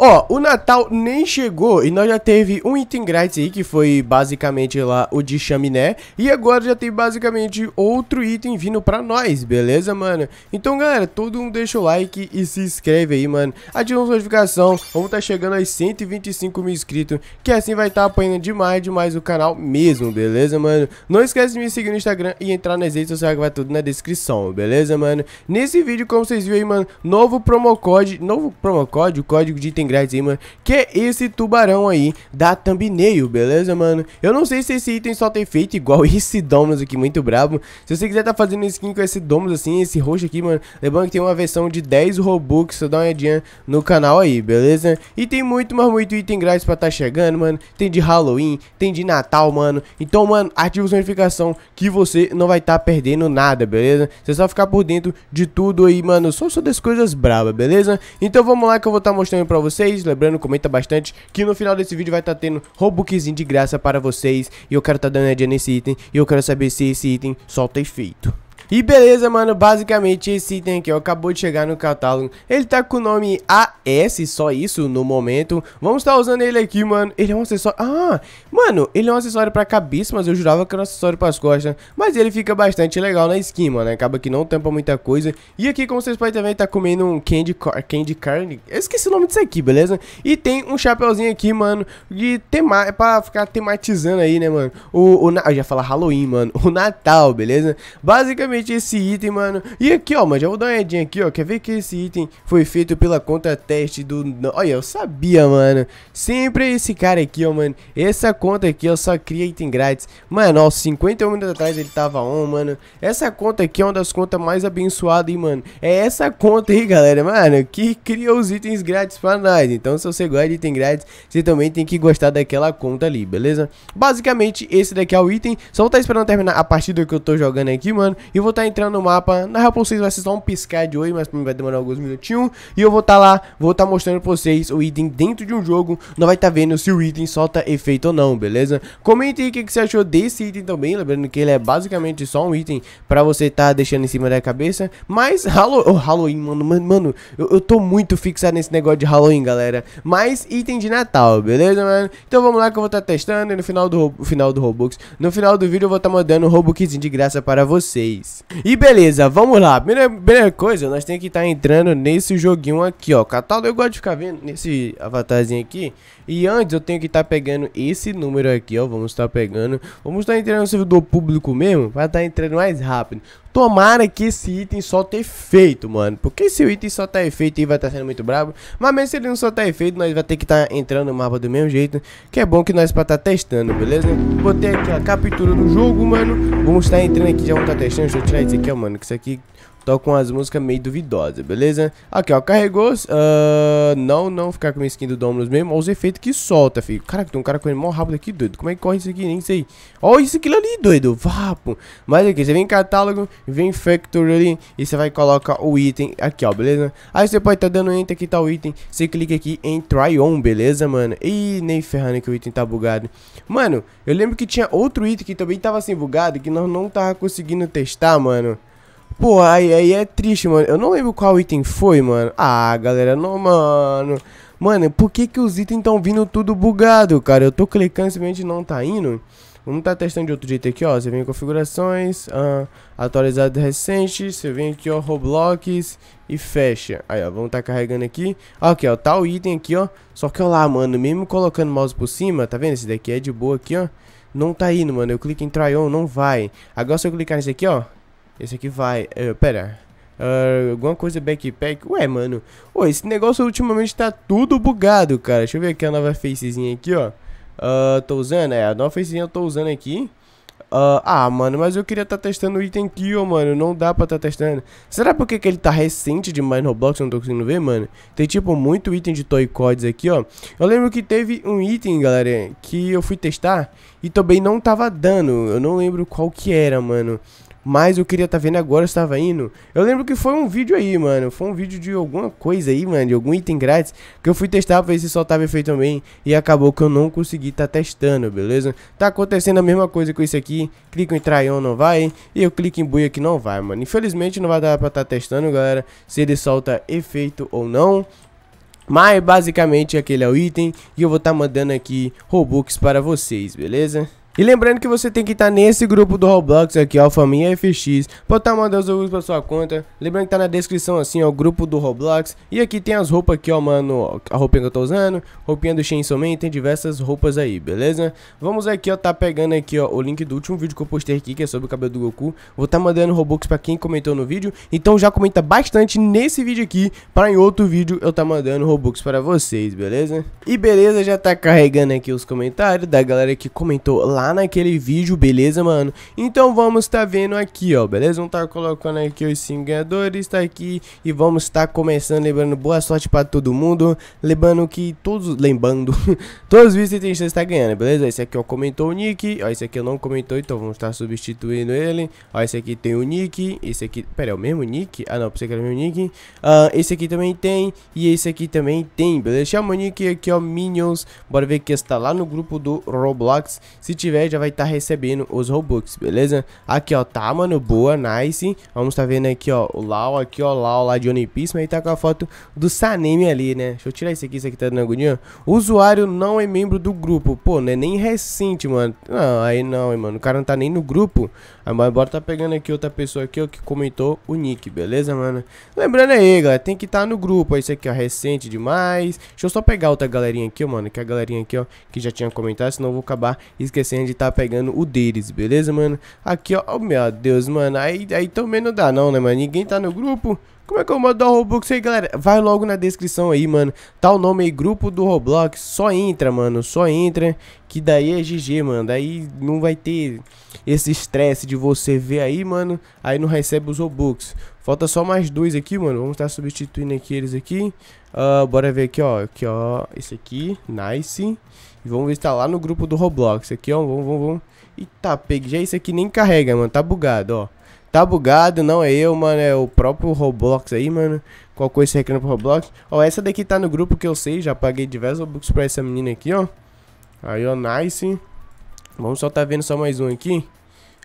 Ó, o Natal nem chegou e nós já teve um item grátis aí, que foi basicamente lá o de chaminé. E agora já tem basicamente outro item vindo pra nós, beleza, mano? Então, galera, todo mundo deixa o like e se inscreve aí, mano. Ativa a notificação, vamos tá chegando aos 125 mil inscritos, que assim vai tá apanhando demais, demais o canal mesmo, beleza, mano? Não esquece de me seguir no Instagram e entrar nas redes sociais que vai tudo na descrição, beleza, mano? Nesse vídeo, como vocês viram aí, mano, novo promo code, novo promo code, o código de item mano, que é esse tubarão aí da thumbnail, beleza, mano? Eu não sei se esse item só tem feito igual esse Domus aqui, muito brabo. Se você quiser tá fazendo skin com esse Domus assim, esse roxo aqui, mano, lembrando que tem uma versão de 10 Robux, só dá uma olhadinha no canal aí, beleza? E tem muito, mas muito item grátis pra tá chegando, mano. Tem de Halloween, tem de Natal, mano. Então, mano, ativa a notificação que você não vai tá perdendo nada, beleza? Você só ficar por dentro de tudo aí, mano, só, só das coisas bravas, beleza? Então vamos lá que eu vou estar tá mostrando pra vocês, lembrando, comenta bastante que no final desse vídeo vai estar tá tendo Robuxzinho de graça para vocês. E eu quero estar tá dando ideia nesse item e eu quero saber se esse item solta efeito. E beleza, mano, basicamente esse item aqui ó, acabou de chegar no catálogo. Ele tá com o nome AS, só isso no momento. Vamos estar tá usando ele aqui, mano. Ele é um acessório... Ah, mano, ele é um acessório pra cabeça, mas eu jurava que era um acessório pras costas. Mas ele fica bastante legal na skin, mano Acaba que não tampa muita coisa. E aqui, como vocês podem também, tá comendo um candy, candy carne. Eu esqueci o nome disso aqui, beleza? E tem um chapeuzinho aqui, mano De tema... É pra ficar tematizando aí, né, mano? O... o... Eu já falar Halloween, mano. O Natal, beleza? Basicamente esse item, mano. E aqui, ó, mano, já vou dar uma olhadinha aqui, ó. Quer ver que esse item foi feito pela conta teste do... Olha, eu sabia, mano. Sempre esse cara aqui, ó, mano. Essa conta aqui, ó, só cria item grátis. Mano, ó, 51 minutos atrás ele tava on, mano. Essa conta aqui é uma das contas mais abençoadas, hein, mano. É essa conta aí, galera, mano, que cria os itens grátis pra nós. Então, se você gosta de item grátis, você também tem que gostar daquela conta ali, beleza? Basicamente, esse daqui é o item. Só vou estar esperando terminar a partida que eu tô jogando aqui, mano. E vou vou estar tá entrando no mapa. Na real, pra vocês vai ser só um piscar de oi, mas pra mim vai demorar alguns minutinhos. E eu vou estar tá lá, vou estar tá mostrando pra vocês o item dentro de um jogo. Não vai estar tá vendo se o item solta efeito ou não, beleza? Comente aí o que, que, você achou desse item também. Lembrando que ele é basicamente só um item pra você estar tá deixando em cima da cabeça. Mas Halloween, oh, Halloween mano, mano, eu, eu tô muito fixado nesse negócio de Halloween, galera. Mais item de Natal, beleza, mano? Então vamos lá que eu vou estar tá testando. E no final do, final do Robux, no final do vídeo eu vou estar mandando um Robuxzinho de graça para vocês. E beleza, vamos lá. Primeira, primeira coisa, nós temos que estar tá entrando nesse joguinho aqui, ó. Catálogo, eu gosto de ficar vendo nesse avatarzinho aqui. E antes eu tenho que estar tá pegando esse número aqui, ó. Vamos estar tá pegando. Vamos estar tá entrando no servidor público mesmo. Vai estar tá entrando mais rápido. Tomara que esse item ter efeito, mano. Porque se o item só tá efeito aí vai estar sendo muito brabo. Mas mesmo se ele não tá efeito, nós vai ter que estar entrando no mapa do mesmo jeito. Que é bom que nós pra estar testando, beleza? Botei aqui a captura do jogo, mano. Vamos estar entrando aqui, já vamos estar testando. Deixa eu tirar isso aqui, ó, com as músicas meio duvidosas, beleza? Aqui, ó, carregou. Uh, não, não ficar com a skin do Dominus mesmo. Olha os efeitos que solta, filho. Caraca, tem um cara correndo mó rápido aqui, doido. Como é que corre isso aqui? Nem sei. Olha isso aqui ali, doido. Vapo. Mas aqui, você vem em catálogo, vem em factory ali e você vai colocar o item aqui, ó, beleza? Aí você pode estar tá dando enter, aqui tá o item. Você clica aqui em try on, beleza, mano? Ih, nem ferrando que o item tá bugado. Mano, eu lembro que tinha outro item que também tava assim bugado, que nós não tava conseguindo testar, mano. Pô, aí, aí é triste, mano. Eu não lembro qual item foi, mano. Ah, galera, não, mano. Mano, por que que os itens estão vindo tudo bugado, cara? Eu tô clicando, simplesmente não tá indo. Vamos tá testando de outro jeito aqui, ó. Você vem em configurações, uh, atualizado recente. Você vem aqui, ó, Roblox e fecha. Aí, ó, vamos tá carregando aqui. Aqui, ó, tá o item aqui, ó. Só que, ó lá, mano, mesmo colocando o mouse por cima, tá vendo? Esse daqui é de boa aqui, ó. Não tá indo, mano. Eu clico em try on, não vai. Agora se eu clicar nesse aqui, ó, esse aqui vai. Uh, pera. Uh, alguma coisa backpack. Ué, mano. Ô, esse negócio ultimamente tá tudo bugado, cara. Deixa eu ver aqui a nova facezinha aqui, ó. Uh, tô usando, é, a nova facezinha eu tô usando aqui. Uh, ah, mano, mas eu queria tá testando o item ó, mano. Não dá pra tá testando. Será porque que ele tá recente demais no Roblox? Eu não tô conseguindo ver, mano. Tem, tipo, muito item de Toy Codes aqui, ó. Eu lembro que teve um item, galera, que eu fui testar e também não tava dando. Eu não lembro qual que era, mano. Mas eu queria estar tá vendo agora, estava indo. Eu lembro que foi um vídeo aí, mano. Foi um vídeo de alguma coisa aí, mano. De algum item grátis. Que eu fui testar pra ver se soltava efeito também. E acabou que eu não consegui estar tá testando, beleza? Tá acontecendo a mesma coisa com isso aqui. Clico em try on, não vai. E eu clico em buia que não vai, mano. Infelizmente não vai dar pra estar tá testando, galera. Se ele solta efeito ou não. Mas basicamente aquele é o item e eu vou estar tá mandando aqui Robux para vocês, beleza? E lembrando que você tem que estar nesse grupo do Roblox aqui, ó, Faminha FX, pra estar mandando os jogos pra sua conta. Lembrando que tá na descrição assim, ó, o grupo do Roblox. E aqui tem as roupas aqui, ó, mano, a roupinha que eu tô usando, roupinha do Chainsaw Man, tem diversas roupas aí, beleza? Vamos aqui, ó, tá pegando aqui, ó, o link do último vídeo que eu postei aqui, que é sobre o cabelo do Goku. Vou tá mandando Robux pra quem comentou no vídeo, então já comenta bastante nesse vídeo aqui, para em outro vídeo eu tá mandando Robux para vocês, beleza? E beleza, já tá carregando aqui os comentários da galera que comentou lá naquele vídeo, beleza, mano? Então vamos tá vendo aqui, ó, beleza? Vamos tá colocando aqui os 5 ganhadores, tá aqui e vamos tá começando, lembrando, boa sorte pra todo mundo, lembrando que todos, lembrando, todos os vídeos tem chance estar ganhando, beleza? Esse aqui, ó, comentou o nick, ó, esse aqui eu não comentou, então vamos estar substituindo ele, ó, esse aqui tem o nick, esse aqui, pera, é o mesmo nick? Ah, não, pensei que era o mesmo nick, uh, esse aqui também tem, e esse aqui também tem, beleza? Chama o nick aqui, ó, Minions, bora ver que está lá no grupo do Roblox, se tiver já vai estar tá recebendo os Robux, beleza? Aqui, ó, tá, mano, boa, nice. Vamos tá vendo aqui, ó, o Lau, aqui, ó, Lau lá de One Piece, mas tá com a foto do Sanemi ali, né? Deixa eu tirar isso aqui, isso aqui tá dando agonia. Usuário não é membro do grupo, pô, não é nem recente, mano. Não, aí não, mano, o cara não tá nem no grupo. Aí, mas bora tá pegando aqui outra pessoa aqui, ó, que comentou o nick, beleza, mano? Lembrando aí, galera, tem que estar tá no grupo, ó, isso aqui, ó, recente demais. Deixa eu só pegar outra galerinha aqui, ó, mano, que é a galerinha aqui, ó, que já tinha comentado, senão eu vou acabar esquecendo de tá pegando o deles, beleza, mano? Aqui, ó, oh, meu Deus, mano, aí, aí também não dá não, né, mano? Ninguém tá no grupo, como é que eu mando o Roblox aí, galera? Vai logo na descrição aí, mano. Tá o nome aí, grupo do Roblox. Só entra, mano. Só entra. Que daí é GG, mano. Daí não vai ter esse estresse de você ver aí, mano. Aí não recebe os Robux. Falta só mais dois aqui, mano. Vamos estar tá substituindo aqui eles aqui. Uh, bora ver aqui, ó. Aqui, ó. Esse aqui. Nice. E vamos se tá lá no grupo do Roblox. Aqui, ó. Vamos, vamos, vamos. Eita, peguei. Já isso aqui nem carrega, mano. Tá bugado, ó. Tá bugado, não é eu, mano, é o próprio Roblox aí, mano. Qual coisa você reclama pro Roblox? Ó, essa daqui tá no grupo que eu sei, já paguei diversos Robux pra essa menina aqui, ó. Aí, ó, nice. Vamos só tá vendo só mais um aqui.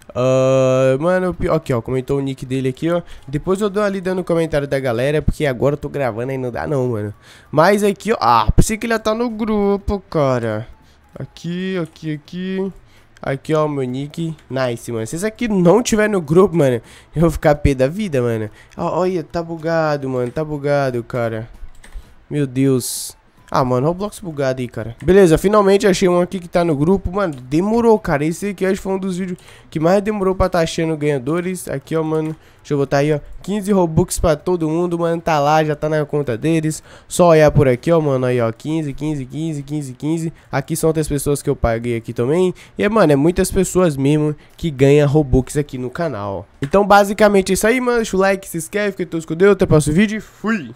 Uh, mano, aqui, ó, comentou o nick dele aqui, ó. Depois eu dou ali dando comentário da galera, porque agora eu tô gravando aí, não dá não, mano. Mas aqui, ó, ah, pensei que ele já tá no grupo, cara. Aqui, aqui, aqui. Aqui, ó, meu nick. Nice, mano. Se esse aqui não tiver no grupo, mano, eu vou ficar pé da vida, mano. Olha, tá bugado, mano. Tá bugado, cara. Meu Deus. Ah, mano, Roblox bugado aí, cara. Beleza, finalmente achei um aqui que tá no grupo. Mano, demorou, cara. Esse aqui acho que foi um dos vídeos que mais demorou pra tá achando ganhadores. Aqui, ó, mano. Deixa eu botar aí, ó. 15 Robux pra todo mundo, mano. Tá lá, já tá na conta deles. Só olhar por aqui, ó, mano. Aí, ó. 15, 15, 15, 15, 15. Aqui são outras pessoas que eu paguei aqui também. E, mano, é muitas pessoas mesmo que ganham Robux aqui no canal. Então, basicamente é isso aí, mano. Deixa o like, se inscreve, que eu tô escondendo. Até o próximo vídeo. Fui!